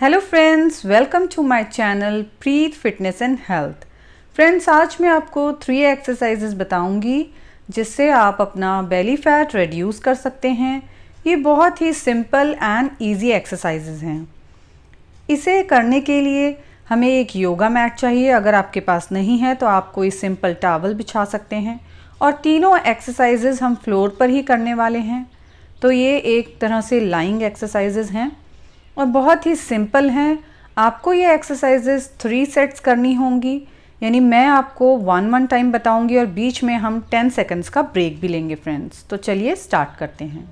Hello friends welcome to my channel Preet fitness and health friends आज मैं आपको three exercises बताऊँगी, जिससे आप अपना बेली फैट रिड्यूस कर सकते हैं। ये बहुत ही सिंपल एंड इजी एक्सरसाइजेस हैं। इसे करने के लिए हमें एक योगा मैट चाहिए। अगर आपके पास नहीं है तो आप कोई सिंपल टावल बिछा सकते हैं। और तीनों एक्सरसाइजेज हम फ्लोर पर ही करने वाले हैं। तो ये एक तरह से लाइंग एक्सरसाइजेज हैं। और बहुत ही सिंपल हैं। आपको ये एक्सरसाइजेज थ्री सेट्स करनी होंगी। यानी मैं आपको वन वन टाइम बताऊँगी और बीच में हम टेन सेकंड्स का ब्रेक भी लेंगे फ्रेंड्स तो चलिए स्टार्ट करते हैं।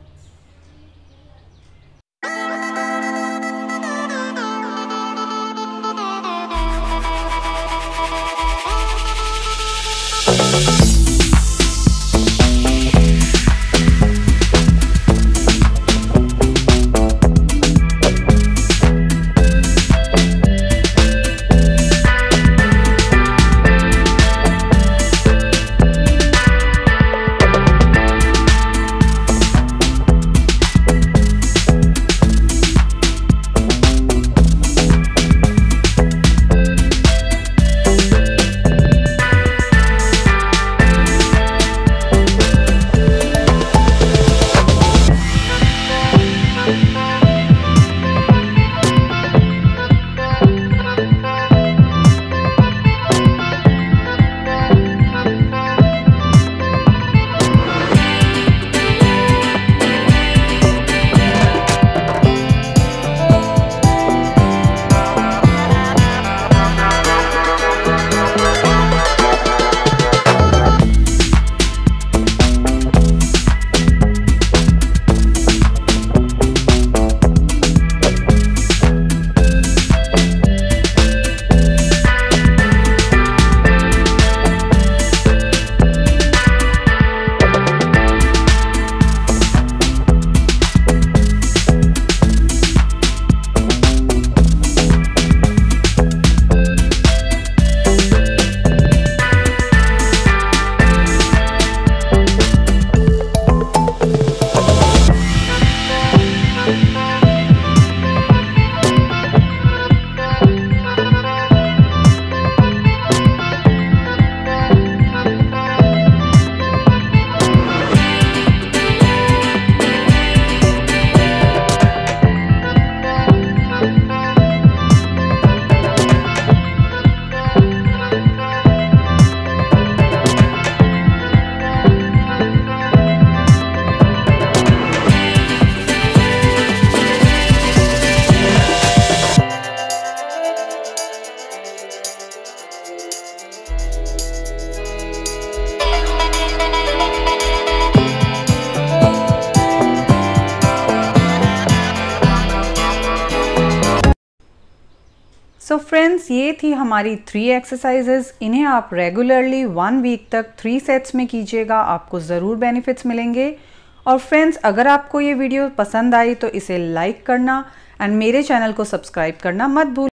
सो so फ्रेंड्स ये थी हमारी थ्री एक्सरसाइजेज इन्हें आप रेगुलरली वन वीक तक थ्री सेट्स में कीजिएगा, आपको ज़रूर बेनिफिट्स मिलेंगे. और फ्रेंड्स अगर आपको ये वीडियो पसंद आई तो इसे लाइक करना एंड मेरे चैनल को सब्सक्राइब करना मत भूल